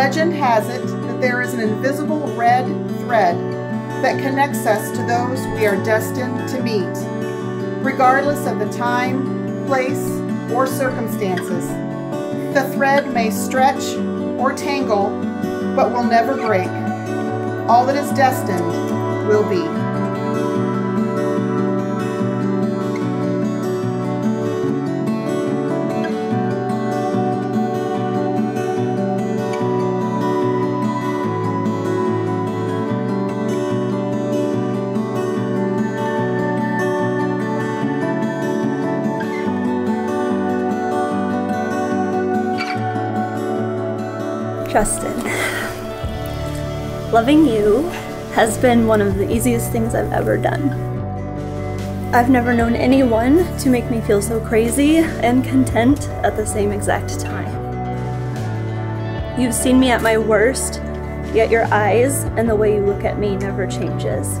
Legend has it that there is an invisible red thread that connects us to those we are destined to meet, regardless of the time, place, or circumstances. The thread may stretch or tangle, but will never break. All that is destined will be. Justin, loving you has been one of the easiest things I've ever done. I've never known anyone to make me feel so crazy and content at the same exact time. You've seen me at my worst, yet your eyes and the way you look at me never changes.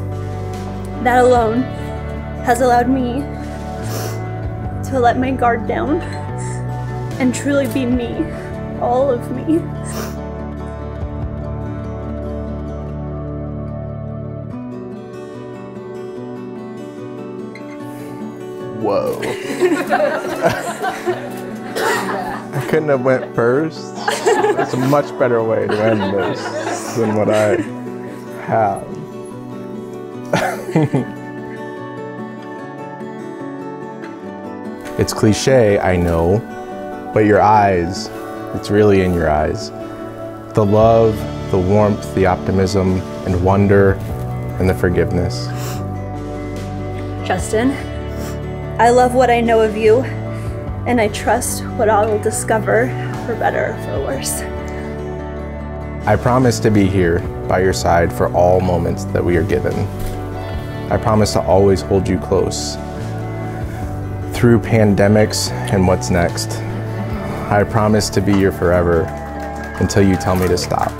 That alone has allowed me to let my guard down and truly be me, all of me. Whoa. I couldn't have went first. That's a much better way to end this than what I have. it's cliche, I know, but your eyes, it's really in your eyes. The love, the warmth, the optimism, and wonder, and the forgiveness. Justin, I love what I know of you, and I trust what I will discover, for better or for worse. I promise to be here by your side for all moments that we are given. I promise to always hold you close through pandemics and what's next. I promise to be your forever until you tell me to stop.